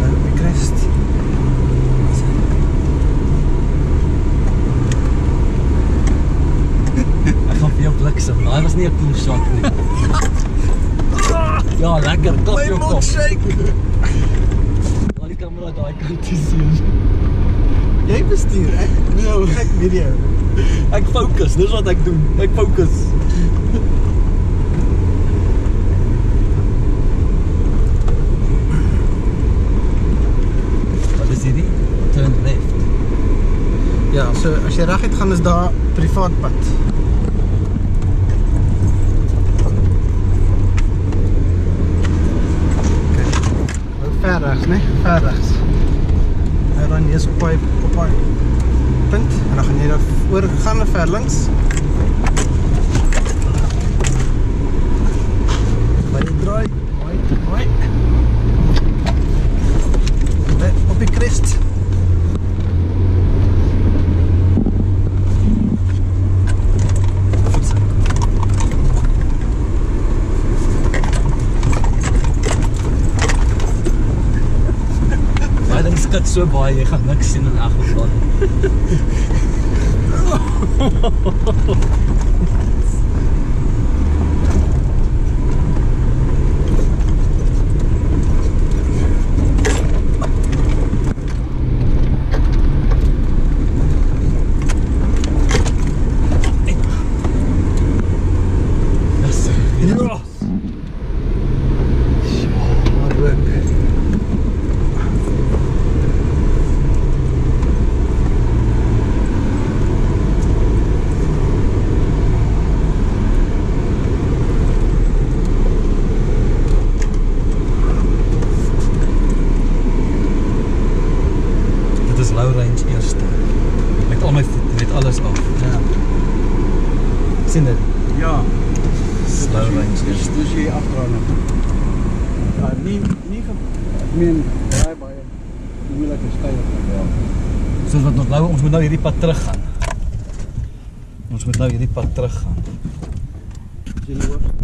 Daar op die crest. Gaan vir jou bliksem. Daai was nie 'n cool shot nie. Ja, lekker. Klap jou kop. Laat die kamera daai kant sien. Jy bestuur, ek Nee, ek video. ek fokus. Dis wat ek doen. Ek fokus. Ja, so as jy reguit gaan is daar privaat pad. Nou ver regs, né? Ver regs. Nou dan jy's op daai op daai punt en dan gaan jy daar oor gaan ver links. Waar jy draai, mooi, mooi. Net op die crest. Skud so baie, jy gaan niks sien in elk geval. Dis range eerste. Met al my voet, met alles af. Ja. sien dit? Ja. Slow range eerste. dus jy agteraan. Ja, nie nie ek meen baie baie moeilike styl ja. Soos wat ons nou ons moet nou hierdie pad teruggaan. Ons moet nou hierdie pad teruggaan. Jy hoor.